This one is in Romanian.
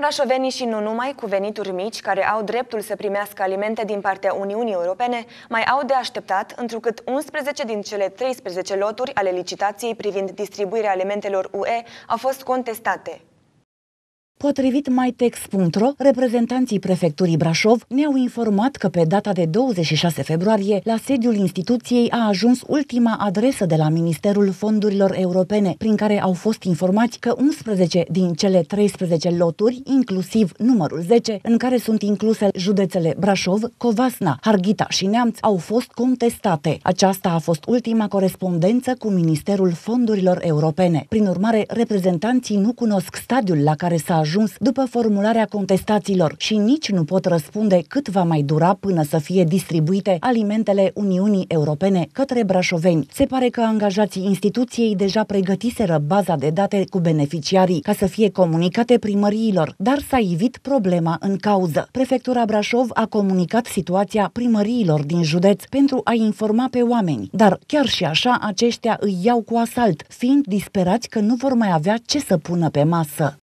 Brașovenii și nu numai cu venituri mici, care au dreptul să primească alimente din partea Uniunii Europene, mai au de așteptat, întrucât 11 din cele 13 loturi ale licitației privind distribuirea alimentelor UE au fost contestate. Potrivit mytex.ro, reprezentanții prefecturii Brașov ne-au informat că pe data de 26 februarie, la sediul instituției a ajuns ultima adresă de la Ministerul Fondurilor Europene, prin care au fost informați că 11 din cele 13 loturi, inclusiv numărul 10, în care sunt incluse județele Brașov, Covasna, Harghita și Neamț, au fost contestate. Aceasta a fost ultima corespondență cu Ministerul Fondurilor Europene. Prin urmare, reprezentanții nu cunosc stadiul la care s-a ajuns ajuns după formularea contestațiilor și nici nu pot răspunde cât va mai dura până să fie distribuite alimentele Uniunii Europene către brașoveni. Se pare că angajații instituției deja pregătiseră baza de date cu beneficiarii ca să fie comunicate primăriilor, dar s-a ivit problema în cauză. Prefectura Brașov a comunicat situația primăriilor din județ pentru a informa pe oameni, dar chiar și așa aceștia îi iau cu asalt, fiind disperați că nu vor mai avea ce să pună pe masă.